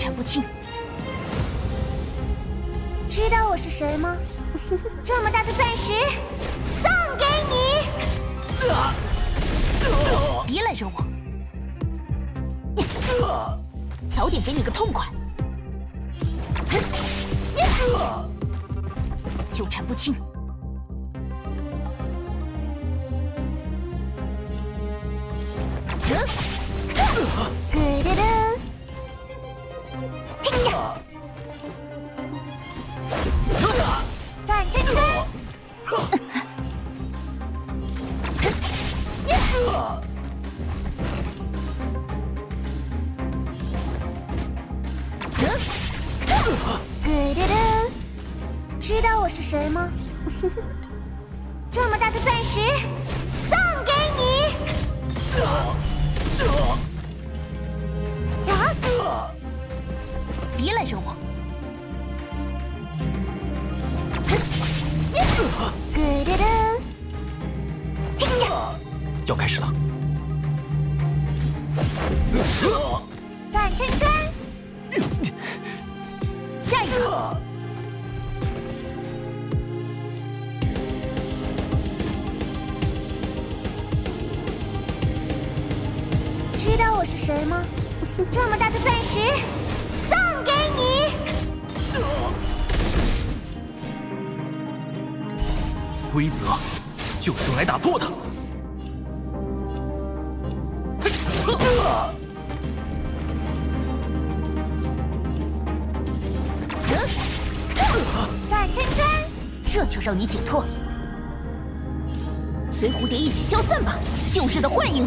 纠缠不清。知道我是谁吗？这么大的钻石，送给你！别来惹我！早点给你个痛快！纠缠不清。规则就是用来打破的。转圈圈，这就让你解脱。随蝴蝶一起消散吧，旧日的幻影。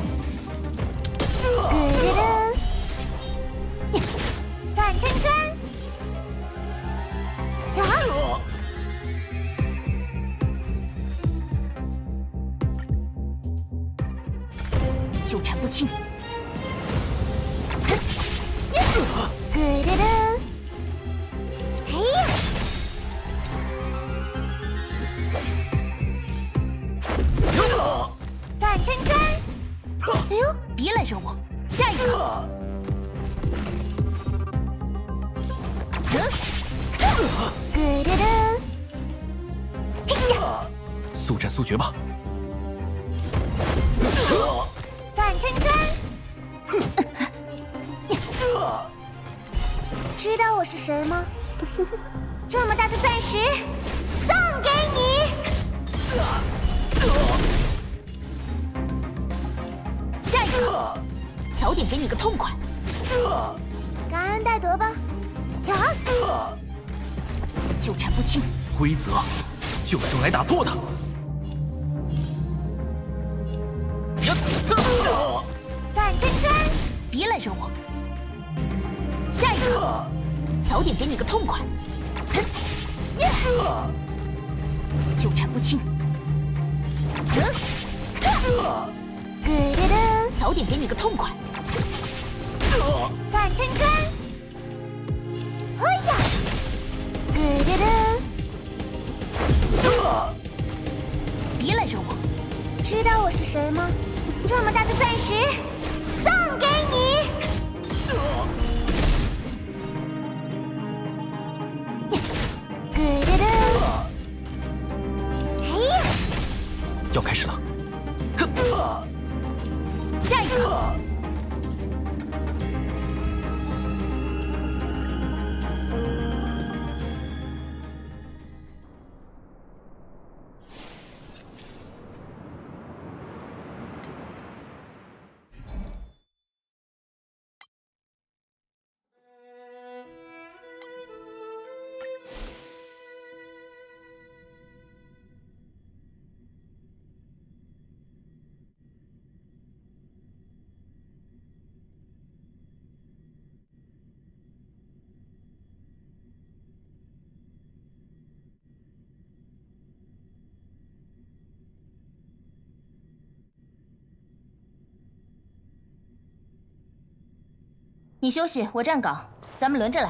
早点给你个痛快！转圈圈，哎呀！别拦着我！知道我是谁吗？这么大的钻石，你休息，我站岗，咱们轮着来。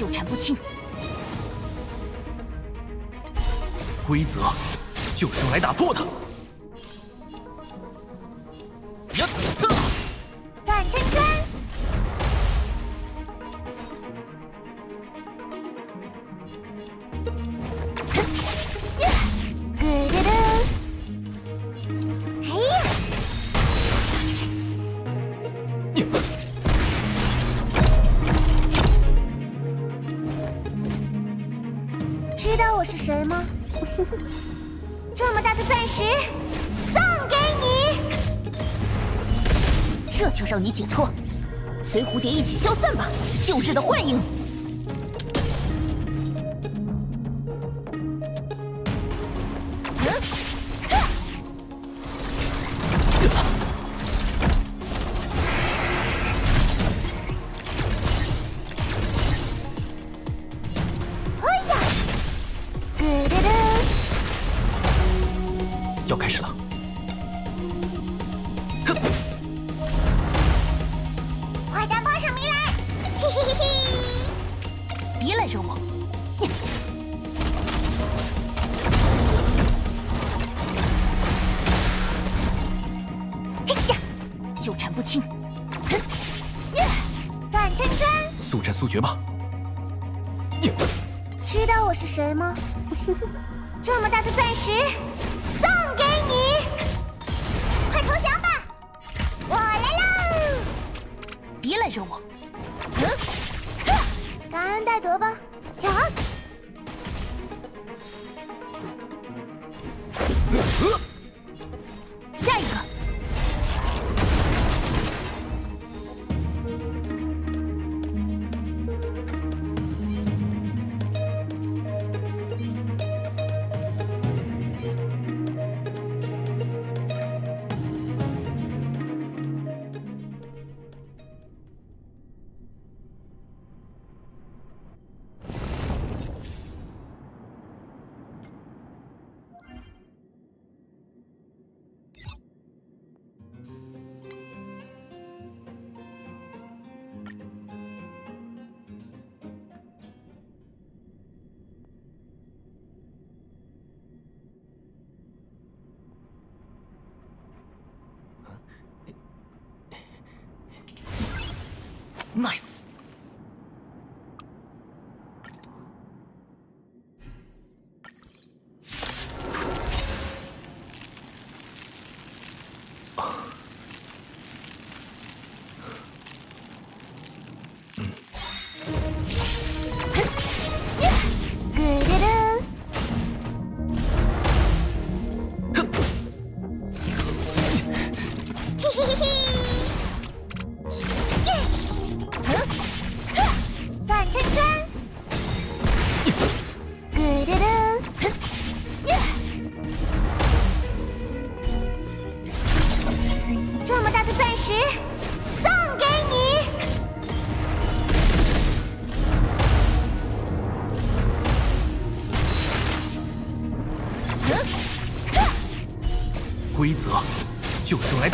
纠缠不清。规则就是用来打破的你解脱。随蝴蝶一起消散吧旧日的幻影。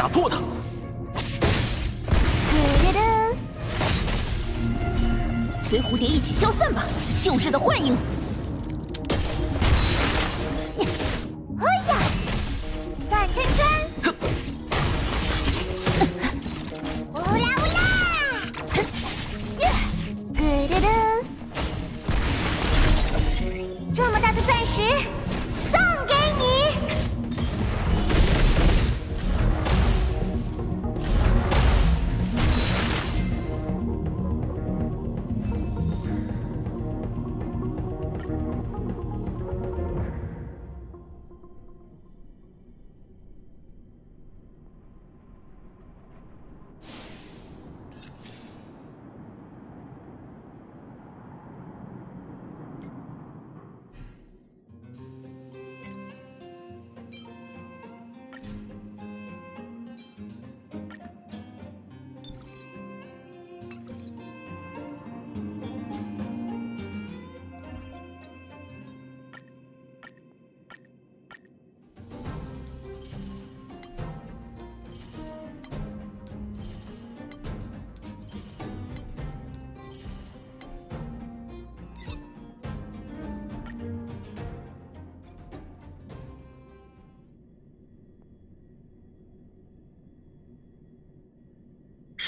打破它。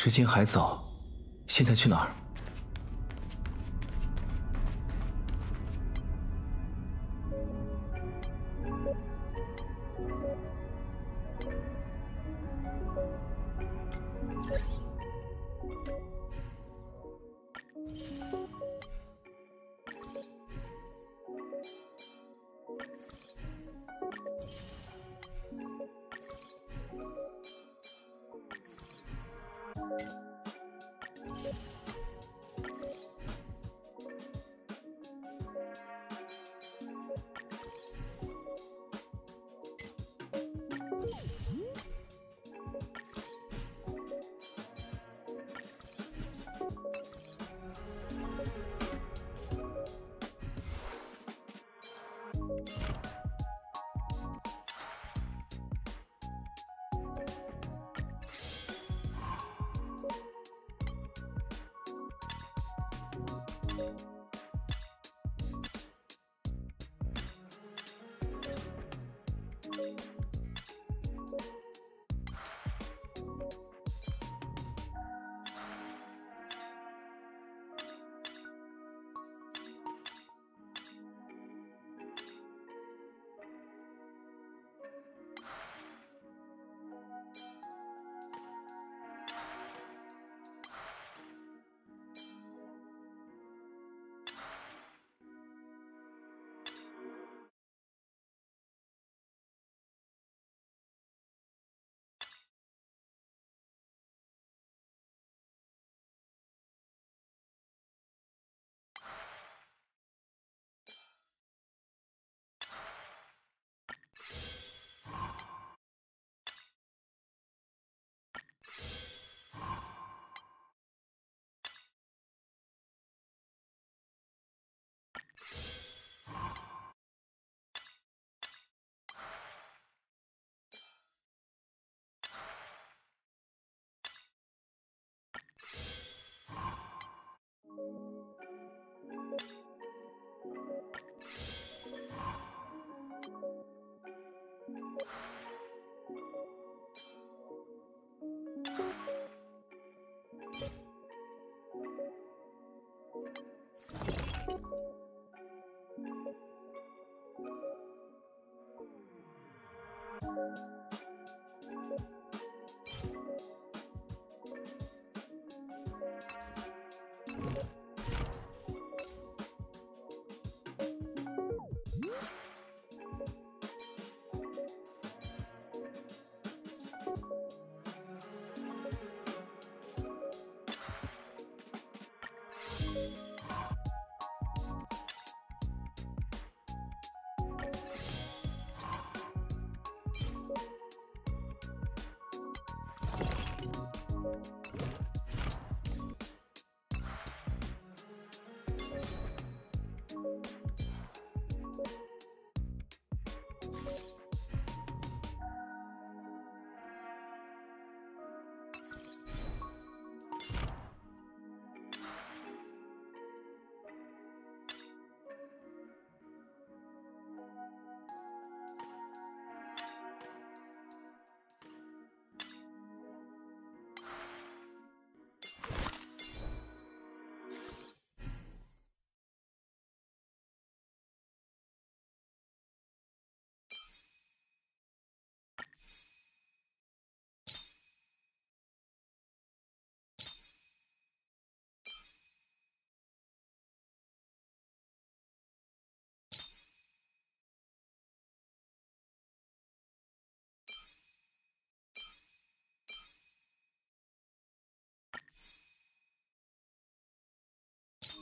时间还早，现在去哪儿？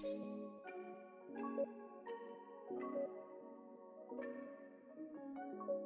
Thank you.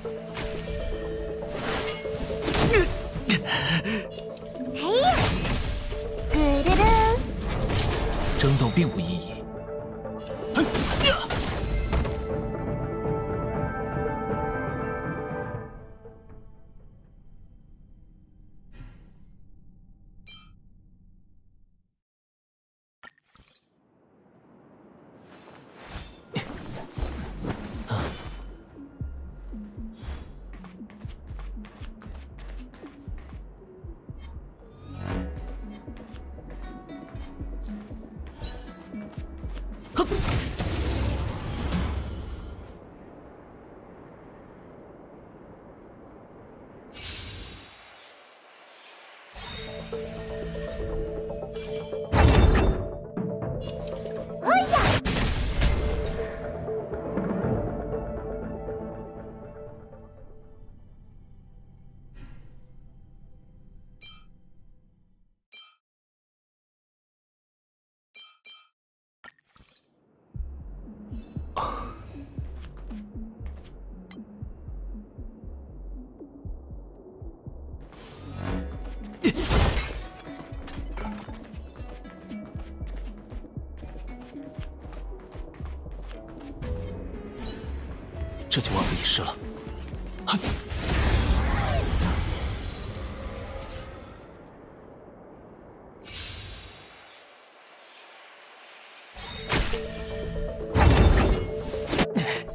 嘿，咕嘟嘟，争斗并无意义。就万无一失了。哼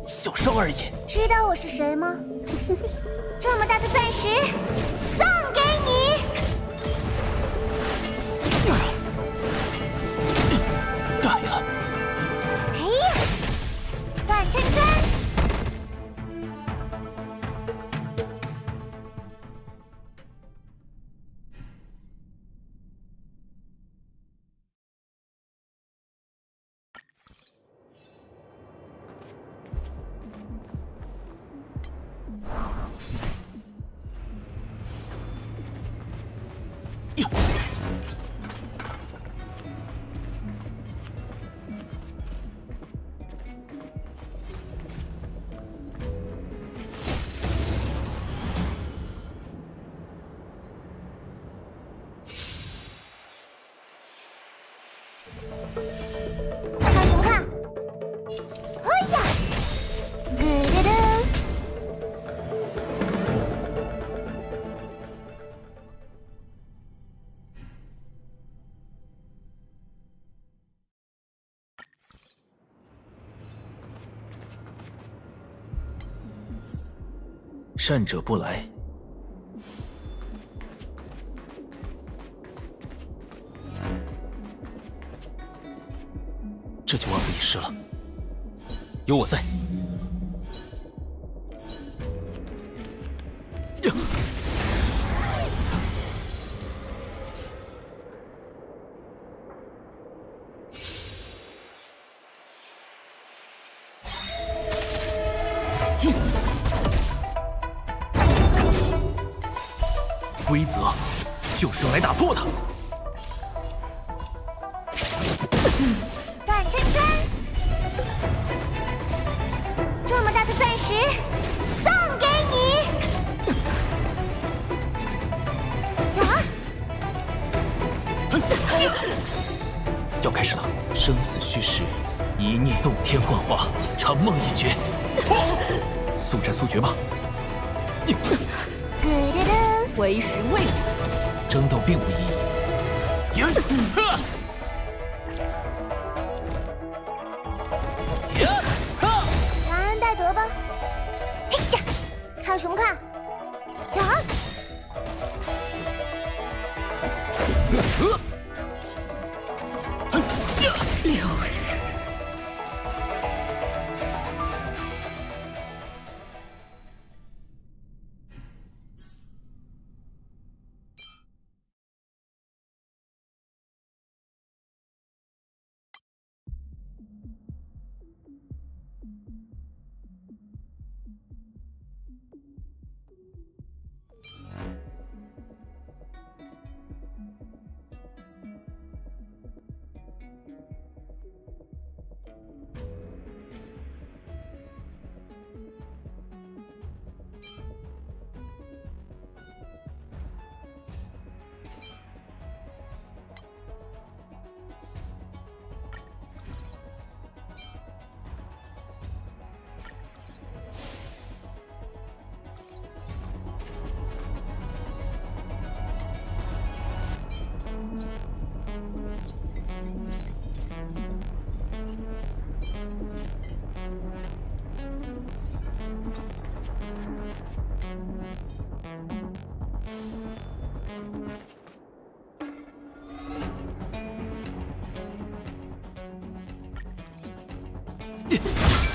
小伤而已。知道我是谁吗？这么大的钻石，善者不来。这就万无一失了。有我在。要开始了，生死虚实，一念洞天幻化，长梦一绝。速战速决吧！为时未晚。争斗并无意义。呀あ!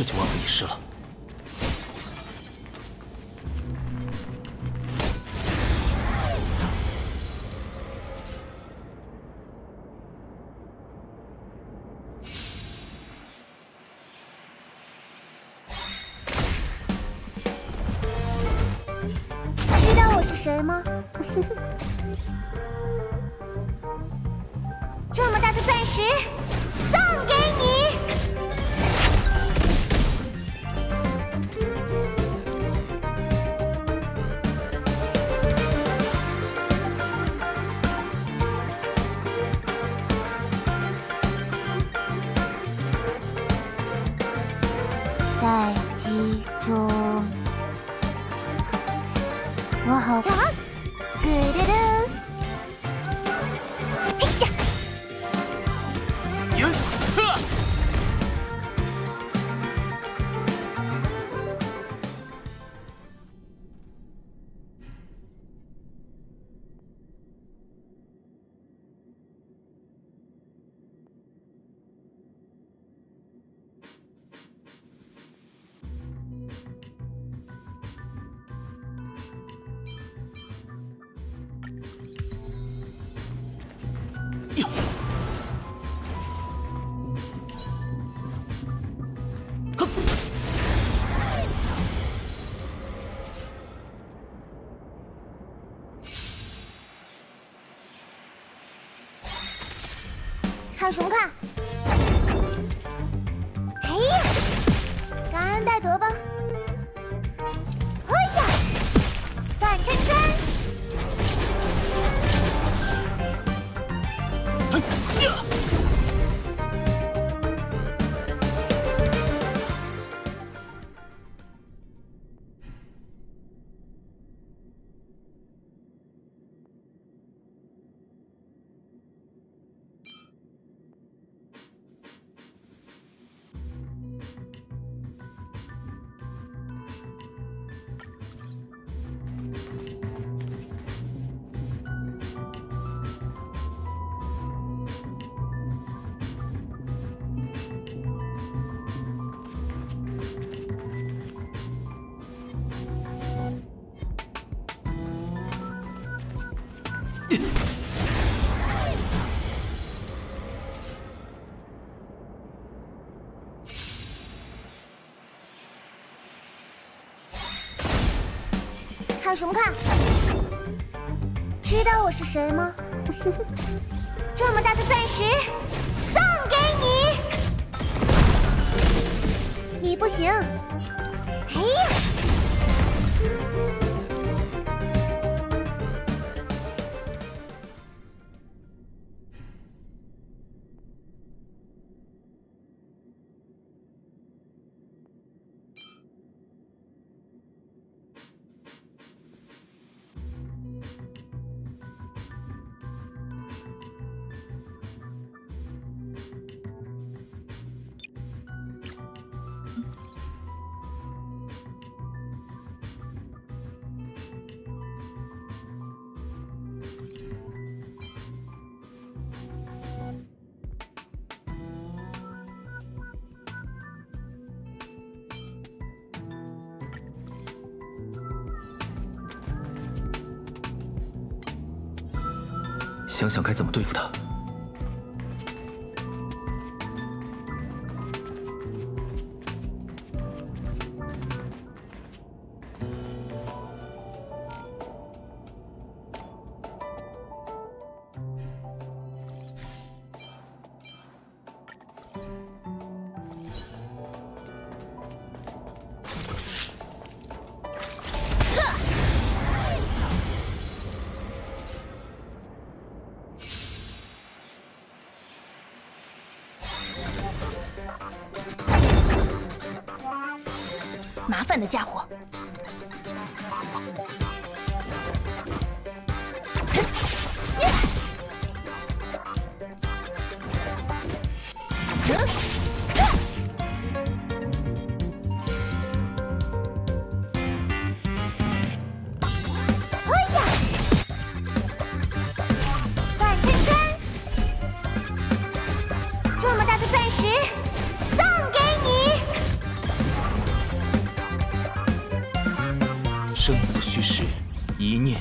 这就万无一失了。知道我是谁吗？这么大的钻石，嘟看什么看？知道我是谁吗？这么大的钻石，送给你！你不行。哎呀！烦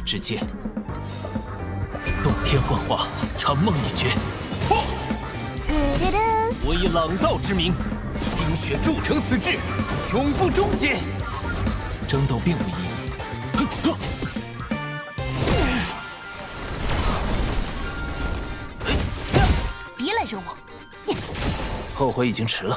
之间，洞天幻化，长梦一绝。我以朗道之名，冰雪铸成此志，永不终结。争斗并无意义。别来惹我！后悔已经迟了。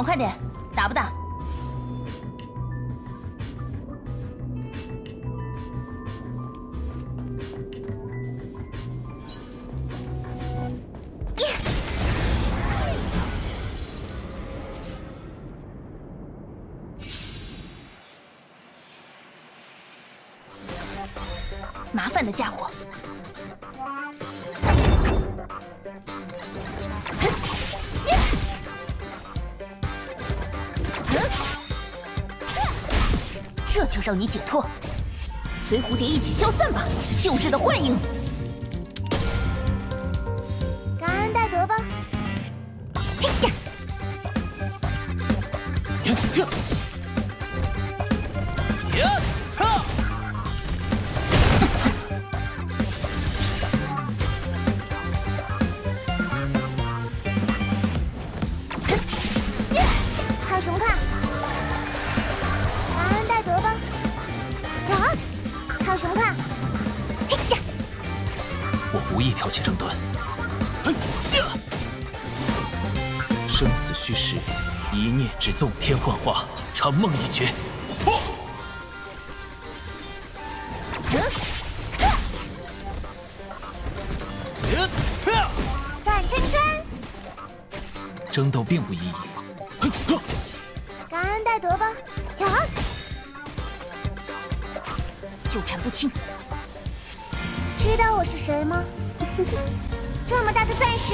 爽快点，打不打？麻烦的家伙。这就让你解脱，随蝴蝶一起消散吧，旧日的幻影。长梦一绝。转圈圈。争斗并无意义。感恩戴德吧。呀纠缠不清，知道我是谁吗？这么大的钻石，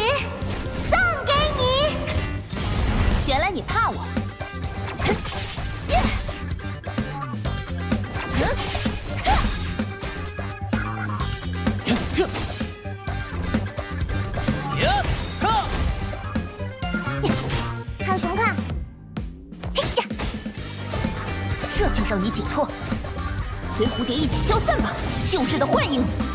旧日的幻影。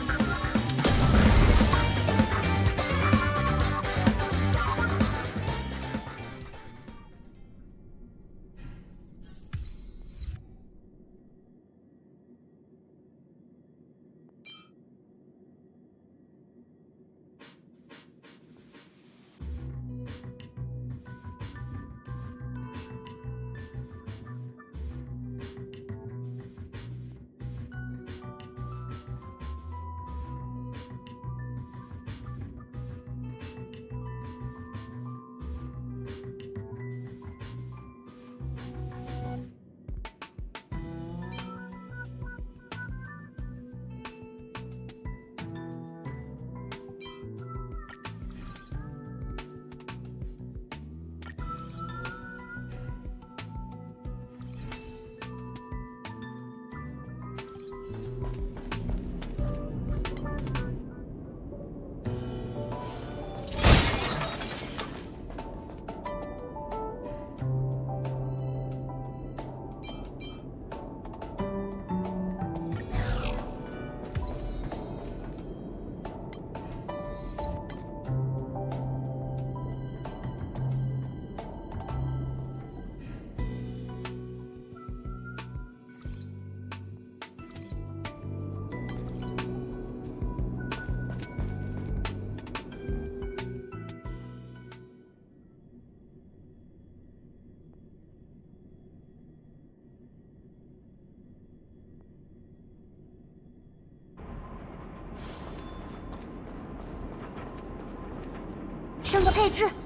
升个配置。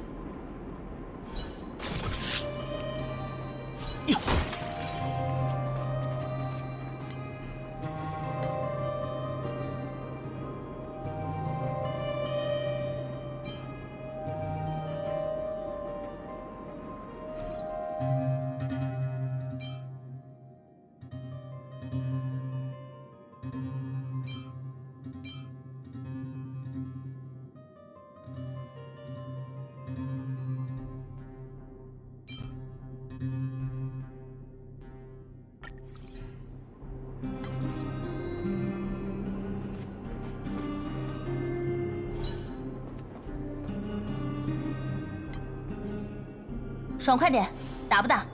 爽快点，打不打？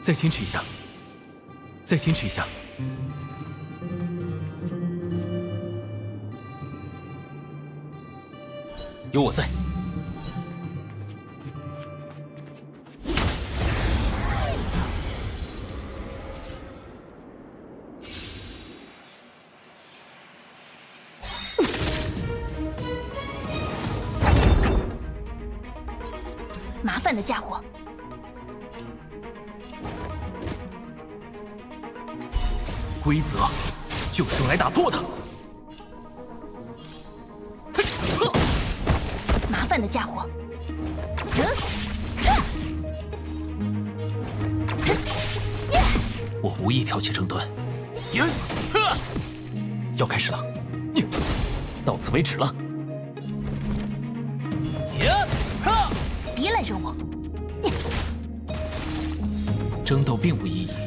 再坚持一下，再坚持一下，有我在。来打破的。麻烦的家伙，我无意挑起争端。赢，要开始了，到此为止了。别来惹我！争斗并无意义。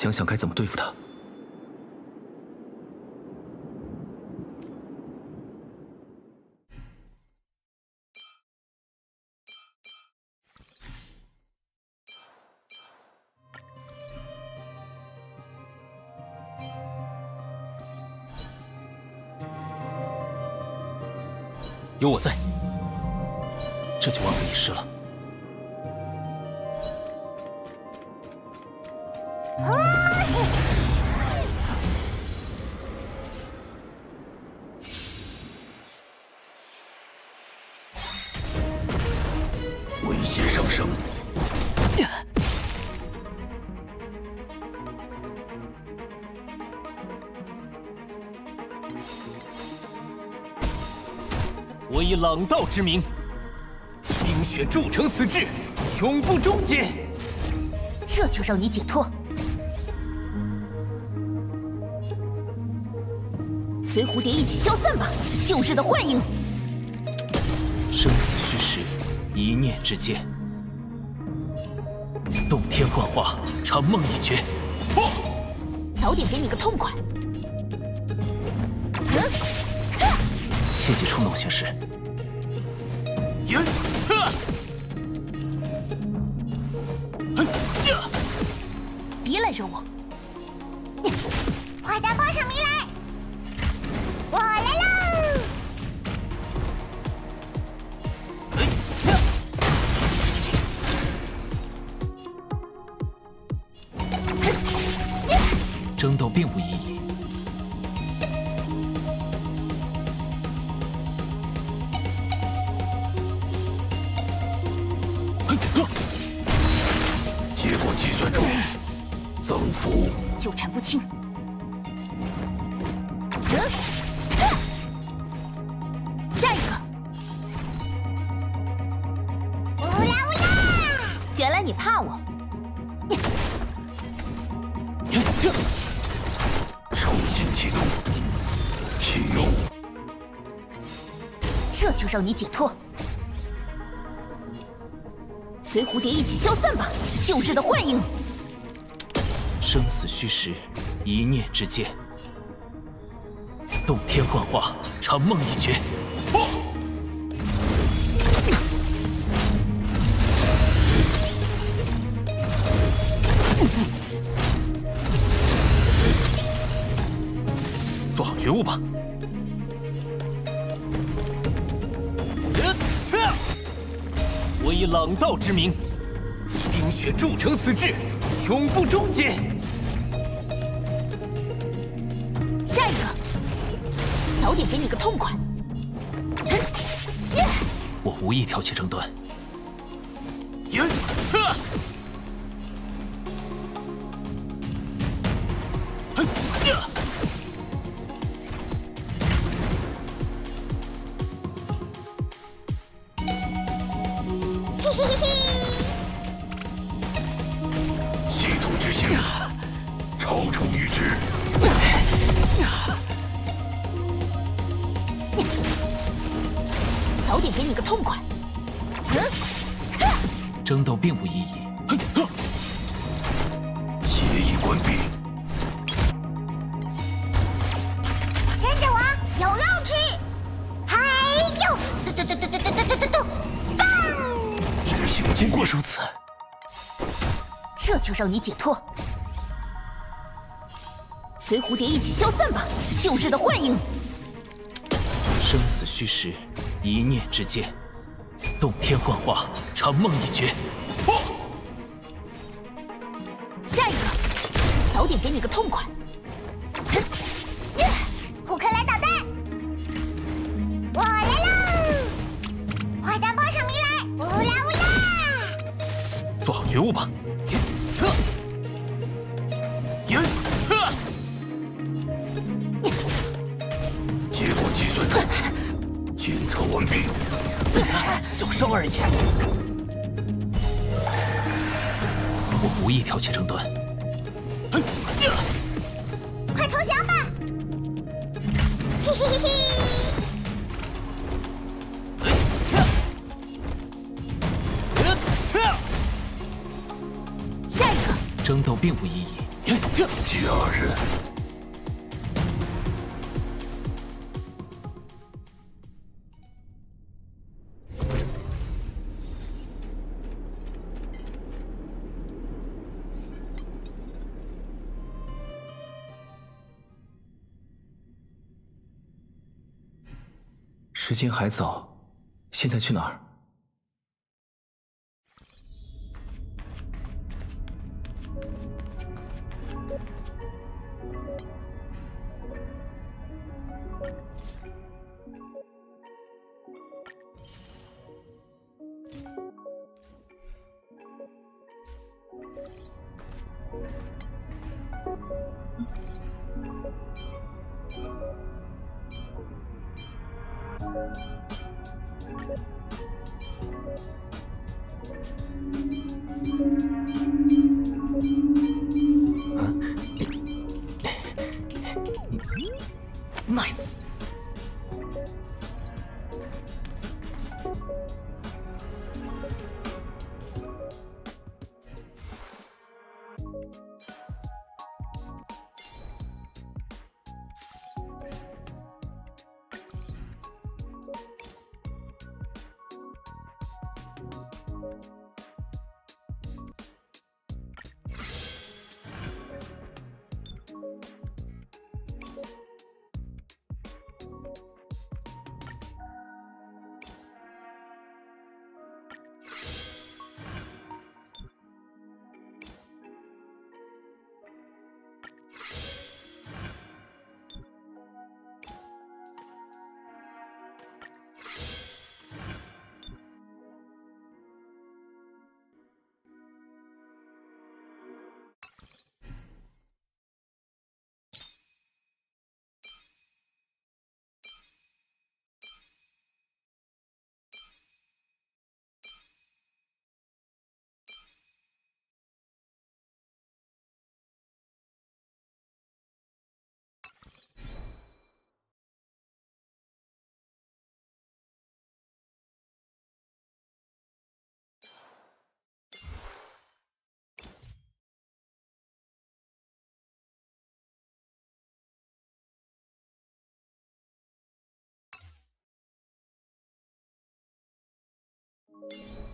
想想该怎么对付他。有我在，这就万无一失了。朗道之名，冰雪铸成此志，永不终结。这就让你解脱。随蝴蝶一起消散吧，旧日的幻影。生死虚实，一念之间。洞天幻化，长梦已绝。早点给你个痛快。切忌冲动行事。快点报上名来！我来喽！争斗并无意义。纠缠不清。下一个。乌拉乌拉！原来你怕我。重新启动，启用。这就让你解脱。随蝴蝶一起消散吧，旧日的幻影。生死虚实，一念之间。洞天幻化，长梦一绝。不做好觉悟吧。我以朗道之名，以冰雪铸成此志，永不终结。给你个痛快。我无意挑起争端。嘿嘿嘿嘿！斗并无意义。协议关闭。跟着我，有肉吃！嗨呦！嘟嘟嘟嘟嘟嘟嘟嘟嘟！棒！执行不经过过如此。这就让你解脱。随蝴蝶一起消散吧，旧日的幻影。生死虚实，一念之间。洞天幻化，长梦一绝。给你个痛快。时间还早，现在去哪儿？You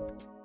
Música